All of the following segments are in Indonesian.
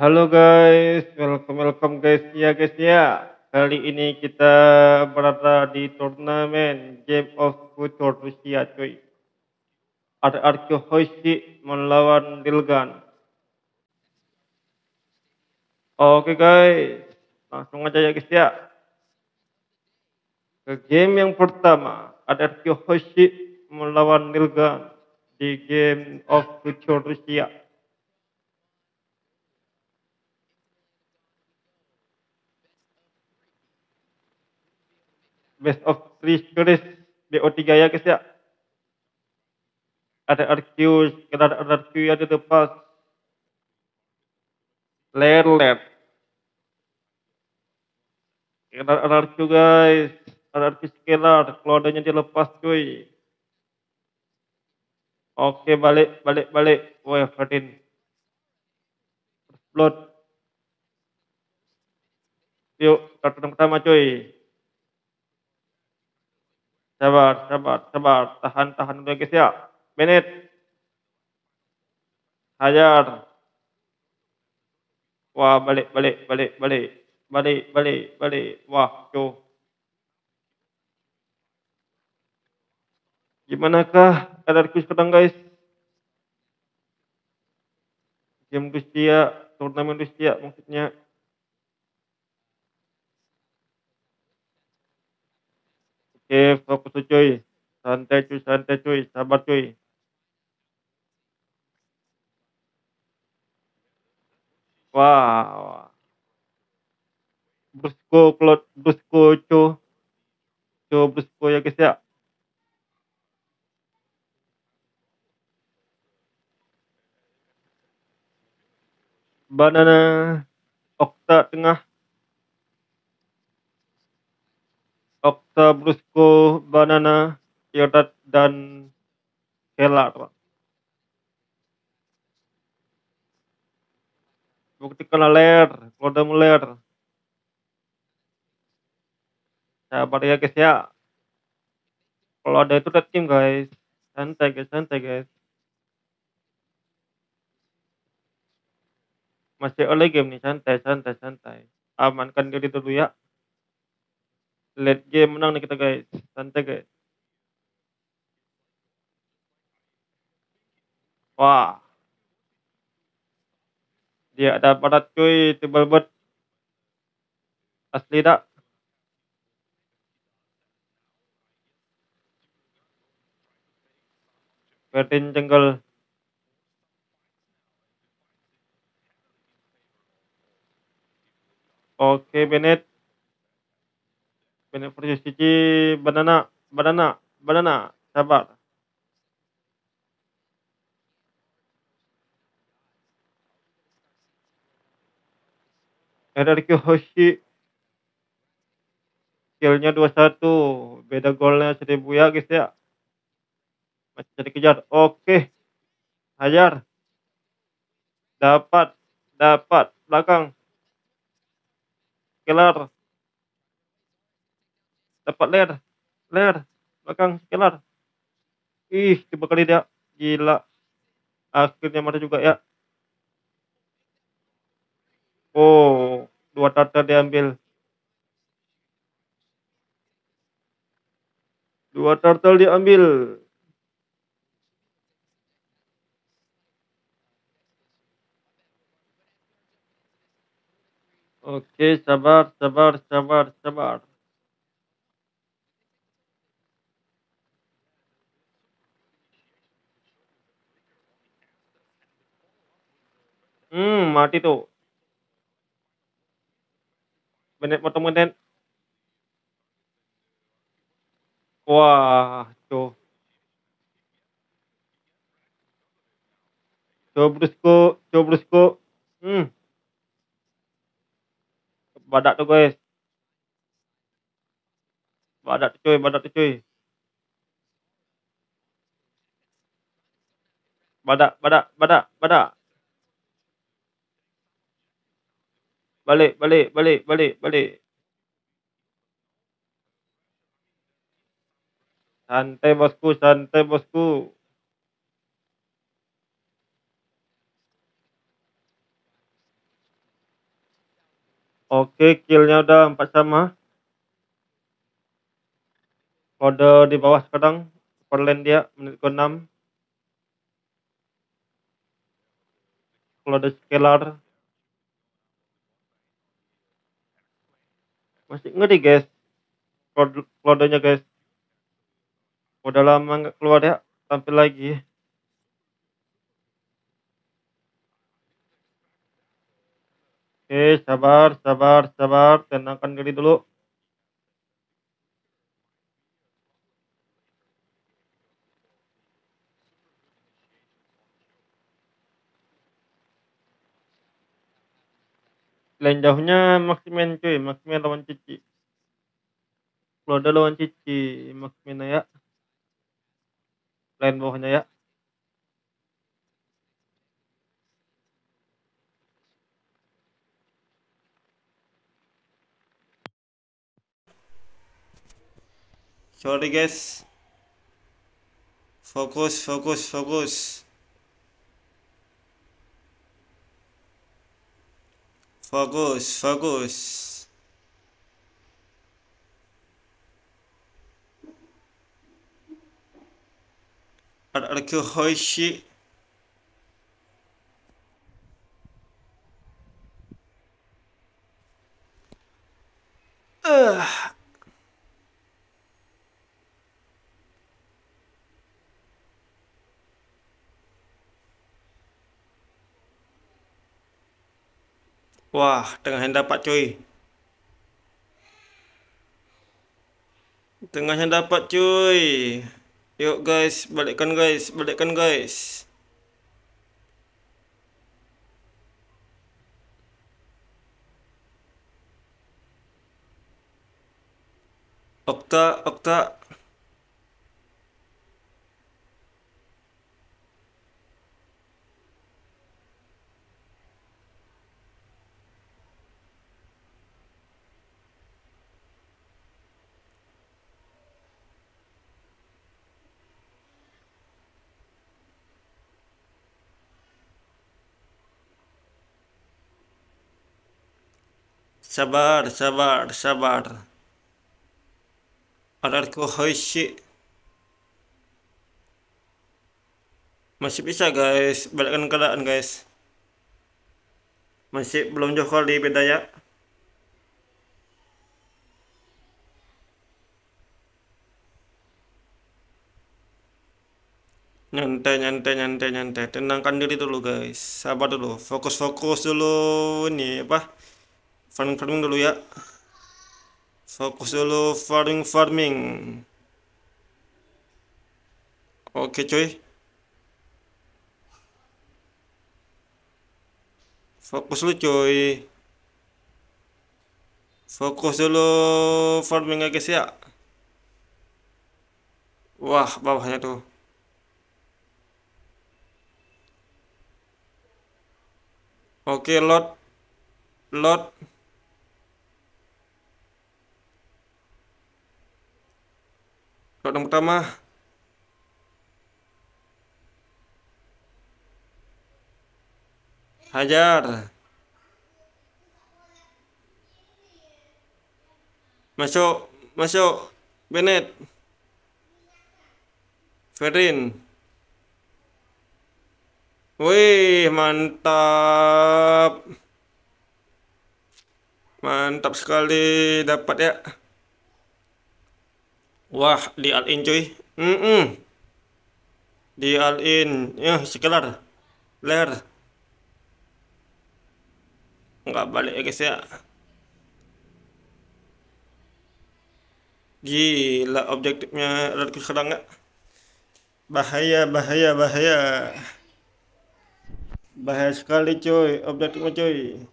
Halo guys, welcome welcome guys ya guys ya. Kali ini kita berada di turnamen Game of Future Rusia cuy. Ada Arko Hoshi melawan Dilgan. Oke guys, langsung aja ya guys ya. Ke game yang pertama, ada Arko Hoshi melawan Dilgan di Game of Future Rusia. Best of three series BO3 ya guys ya. Ada RQ, ada RQ ya di depan. Kita ada RQ guys. Ada RQ scalar, kalau adanya dilepas cuy. Oke balik, balik, balik. Wah, Ferdin. Blood. Yuk, kartu pertama cuy. Sabar, sabar, sabar. Tahan, tahan dulu guys ya. Menit. Hajar. Wah, balik, balik, balik, balik. Balik, balik, balik. Wah, tuh. Gimanakah LRQ sekarang guys? Game Rusia, turnamen Rusia maksudnya. Oke, fokus cuy. Santai cuy, santai cuy. Sabar cuy. Wah. Brusko, klot, brusko, cu. Cu, brusko ya guys ya. Banana. Okta tengah. Okta, Brusco, Banana, Yodat, dan Kelar. Pak. Buktikan ler, kalau udah muler. Sabar ya guys ya. Kalau ada itu udah tim guys. Santai guys, santai guys. Masih oleh game nih, santai, santai, santai. Amankan diri dulu ya late game menang nih kita guys. Santai guys. Wah. Dia ada padat cuy. Tebal buat asli tak Bertin jengkel Oke Bennett Banyak cici banana, banana, banana, sabar. RRQ Hoshi. Skillnya 21 beda golnya 1000 ya guys ya. Masih jadi kejar. Oke. Hajar. Dapat dapat. Belakang. Killer dapat ler. Ler. Belakang scalar ih coba kali dia. Gila. Akhirnya mati juga ya. Oh dua tata diambil. Dua turtle diambil. Oke, sabar, sabar, sabar, sabar. Hmm, mati tuh. Potong menit. Wah, tuh. Cobrusku, cobrusku. Hmm. Badak tuh guys. Badak tuh cuy, badak tuh cuy. Badak, badak, badak, badak. Balik, balik, balik, balik, balik. Santai bosku, santai bosku. Oke, killnya udah empat sama. Kode di bawah sekarang. Perlen dia menit ke 6. Kode scalar. Masih ngeri guys. Kodenya guys. Udah lama nggak keluar ya. Tampil lagi. Oke, sabar, sabar, sabar. Tenangkan diri dulu. Lain jauhnya Maximen cuy, Maximen lawan Cici. Kalau ada lawan Cici, Maximen ya. Lain bawahnya ya. Sorry guys. Fokus, fokus, fokus. Fokus, fokus. Ada Hoishi. Uh. Wah, tengah yang dapat cuy. Tengah yang dapat cuy. Yuk guys, balikkan guys, balikkan guys. Okta, Okta. Sabar, sabar, sabar. Alarku Hoishi. Masih bisa guys, balikkan keadaan guys. Masih belum jauh kali beda ya. Nyantai, nyantai, nyantai, nyantai. Tenangkan diri dulu guys. Sabar dulu. Fokus-fokus dulu. Ini apa? Farming farming dulu ya. Fokus dulu farming farming. Oke cuy. Fokus dulu cuy. Fokus dulu farming ya guys ya. Wah bawahnya tuh. Oke lot. Lot yang pertama. Hajar. Masuk masuk. Bennett. Ferin Wih, mantap. Mantap sekali dapat ya. Wah, di all in cuy. Mm -mm. Di all in. Ya, sekelar. Ler. Enggak balik ya guys ya. Gila objektifnya Radku sekarang nggak? Bahaya, bahaya, bahaya. Bahaya sekali cuy, objektifnya cuy.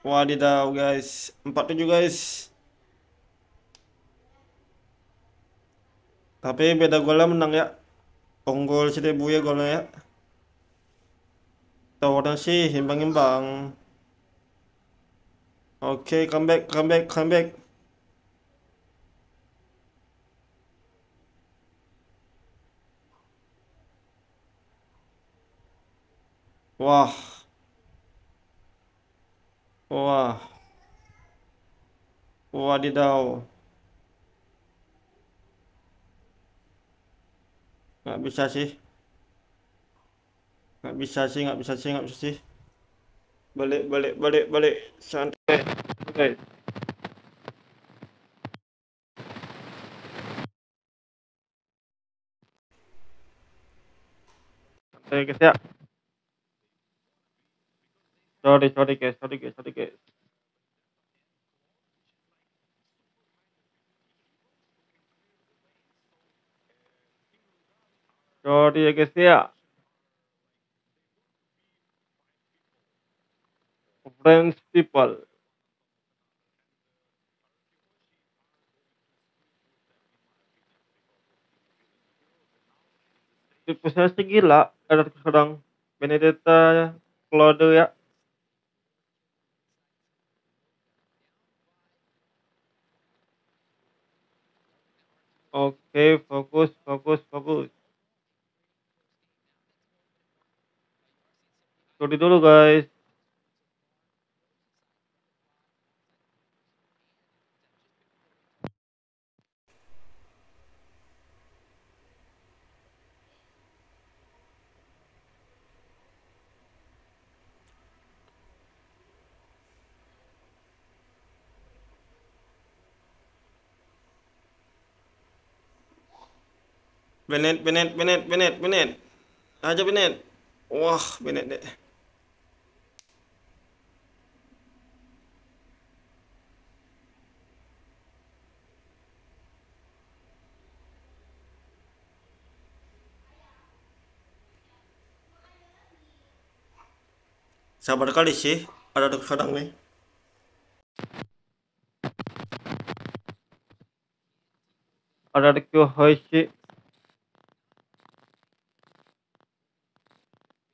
Wadidaw guys, 47 guys. Tapi beda golnya menang ya. Unggul seribu ya golnya ya. Tawaran sih imbang-imbang. Oke, okay, comeback, comeback, comeback. Wah. Wah. Wadidaw. Nggak bisa sih. Nggak bisa sih, nggak bisa sih, nggak bisa sih. Balik, balik, balik, balik. Santai. Oke. Santai guys ya. Sorry, sorry guys, sorry guys, sorry guys. Sorry ya guys ya. French people. Tipusnya sih gila, ada sedang Benedetta Claude ya. Oke, fokus, fokus, fokus. Sorry dulu guys. Benet, Benet, Benet, Benet, Benet. Aja Benet. Wah, Benet deh. Sabar kali sih, ada dok kadang nih. Ada dok sih.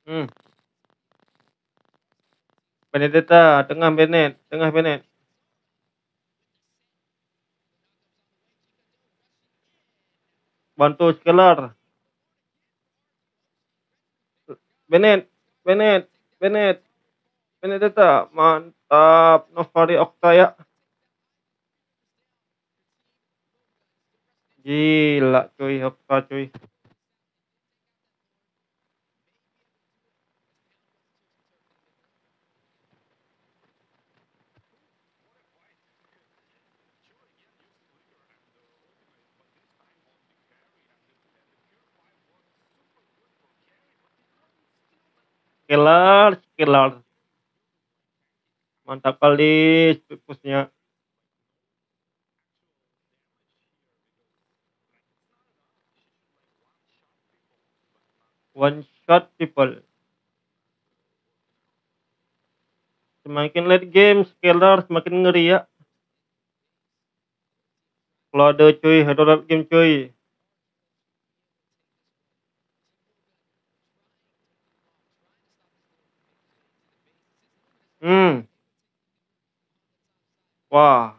Hmm. Benedetta, tengah Benet, tengah Benet. Bantu skelar. Benet, Benet, Benet. Benedetta, mantap. Novari Oktaya. Gila cuy, Okta cuy. Killer, killer. Mantap kali pushnya. One shot people. Semakin late game, scalar semakin ngeri ya. Kalau ada cuy, ada game cuy. Hmm. Wah.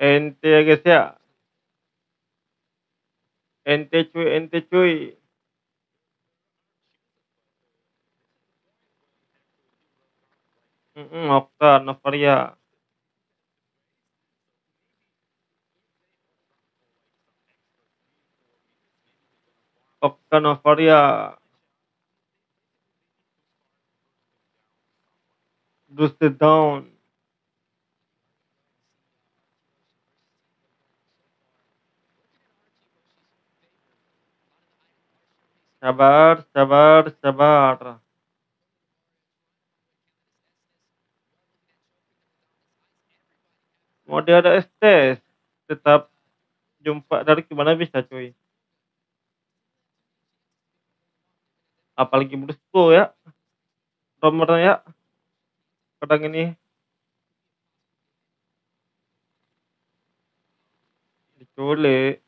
Ente ya guys ya. Ente cuy, ente cuy. Mm -mm, Okta, Novaria. Okta Novaria. Boosted down. Sabar, sabar, sabar. Mau dia ada estes, tetap jumpa dari gimana bisa cuy. Apalagi menurutku ya. Nomornya ya kadang ini. Diculik.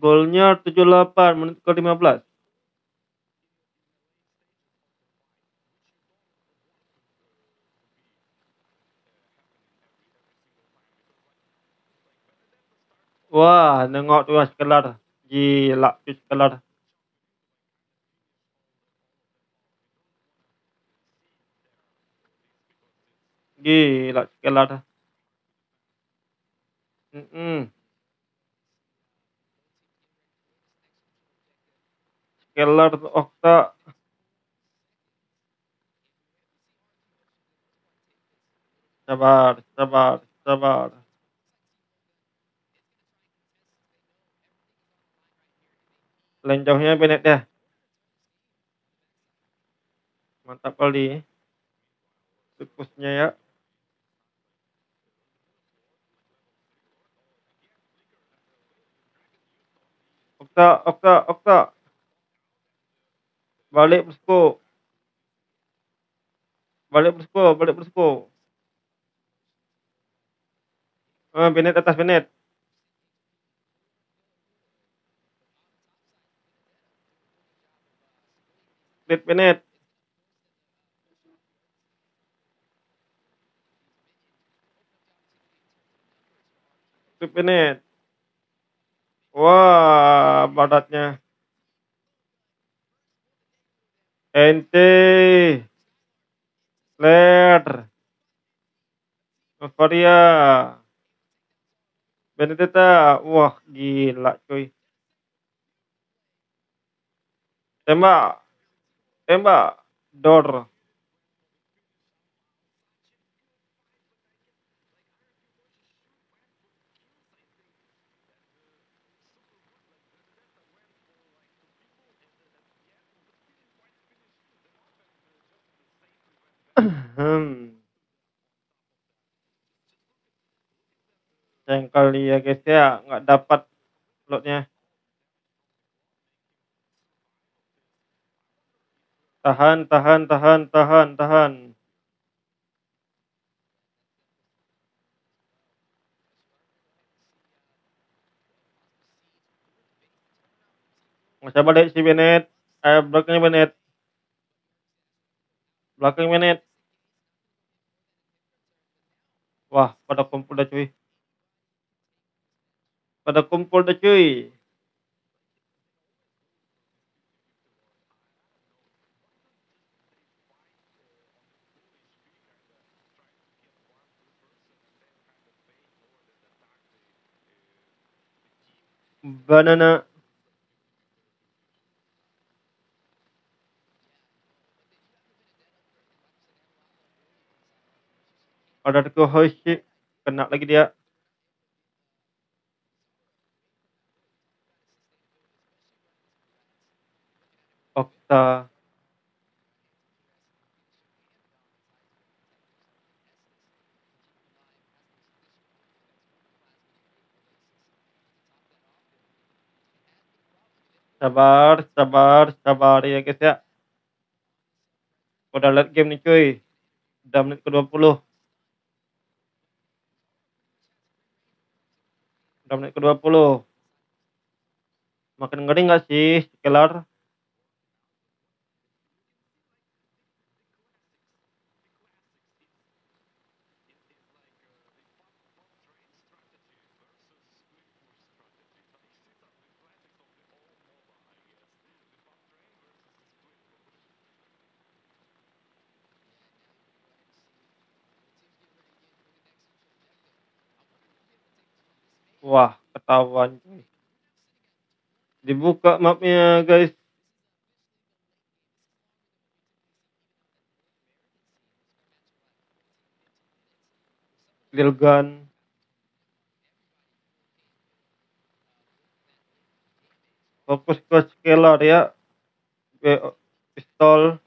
Golnya 78 menit ke 15 Wah, nengok tu sekelar, gila tu sekelar. Gila sekelar. Mhm. Sekelar Okta. Sabar, sabar, sabar. Jauhnya Bennett dia. Mantap kali. Tikusnya ya. Okta, Okta, Okta. Balik bosku. Balik bosku, balik bosku. Ah, atas Bennett. Bennett, Bennett. Bennett. Wah, badatnya. Ente. Ler. Novaria. Benedetta. Wah, gila cuy. Tembak. Tembak. Dor. Hmm. Sayang kali ya guys ya, nggak dapat slotnya. Tahan, tahan, tahan, tahan, tahan. Usah balik si Bennett. Eh, belakangnya Bennett. Belakang Bennett. Wah, pada kumpul dah cuy. Pada kumpul dah cuy. Banana. Ada ke Hoshi. Kena lagi dia. Okta. Sabar, sabar, sabar ya guys ya. Udah lihat game nih cuy. Udah menit ke-20. Udah menit ke-20. Makin ngeri nggak sih, Kelar? Wah, ketahuan cuy. Dibuka mapnya guys. Lilgan. Fokus ke scalar ya. Pistol.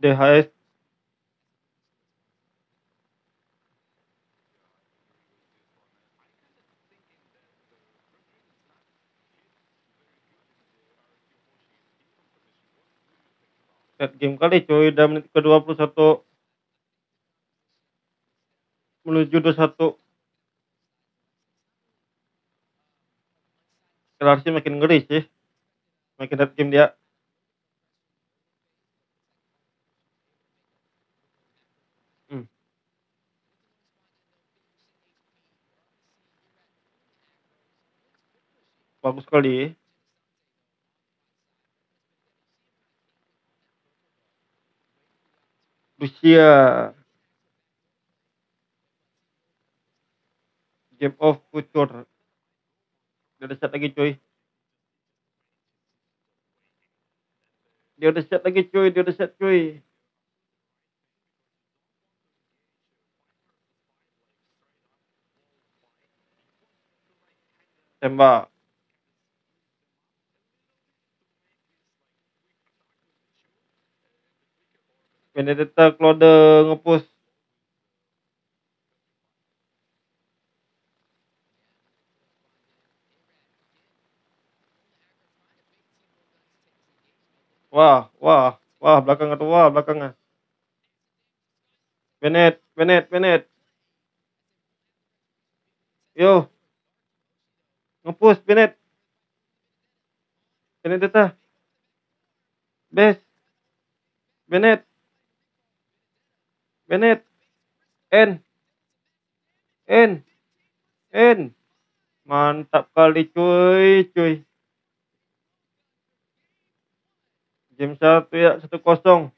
DHS. set game kali cuy dan menit ke-21. Menuju 21 Kelarsi makin ngeri sih. Makin set game dia. Hmm. bagus sekali Rusia. Game of Future. Dia ada set lagi cuy. Dia ada set lagi cuy, dia ada set cuy. Tembak. Benedetta Claude ngepush. Wah, wah, wah belakang atau wah belakangnya. Benet, Benet, Benet. Yo. Ngepush Benet. Benedetta. Bes. Benet. Benet. N. N. N. Mantap kali cuy, cuy. Game satu ya, satu kosong.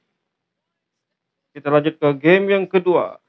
Kita lanjut ke game yang kedua.